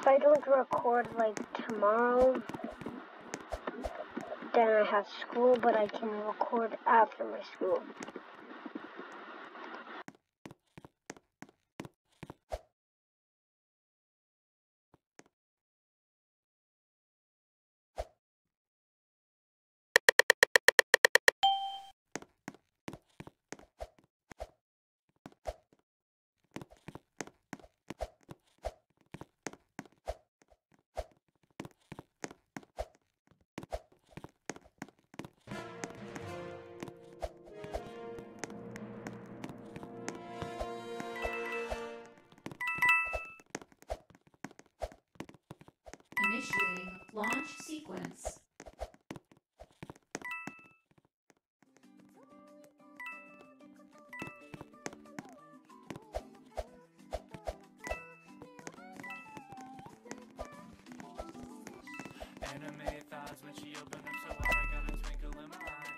if I don't record like tomorrow, then I have school, but I can record after my school. sequence. Anime thoughts when she opened up so I got a twinkle in my eye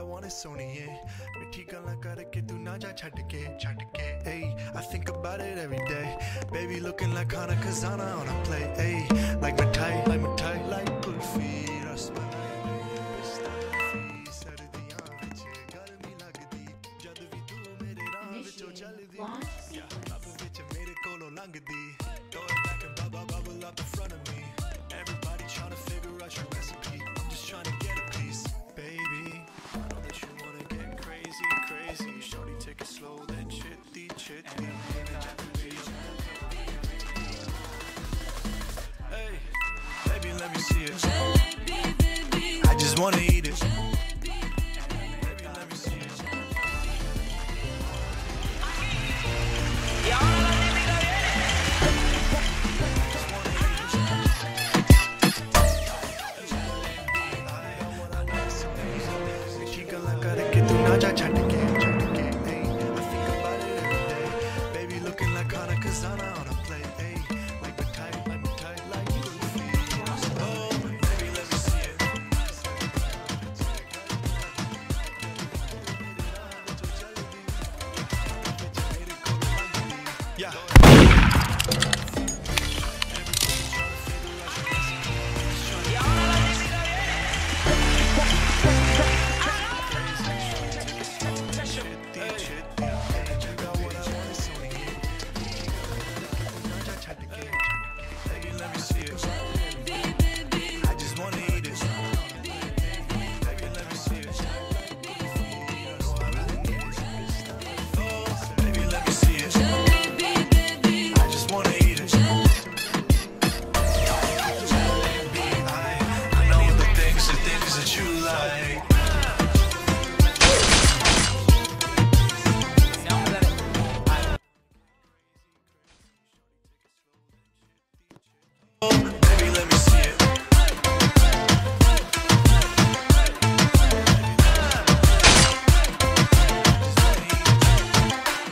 I want is Sony ਮਿੱਠੀ ਗੱਲਾਂ ਕਰਕੇ ਤੂੰ ਨਾ ਜਾ ਛੱਡ ਕੇ ਛੱਡ ਕੇ ay I think about it every day. Baby looking like Hana Kazana on a play ay like my type like my see it. I just wanna eat it.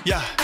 Yeah.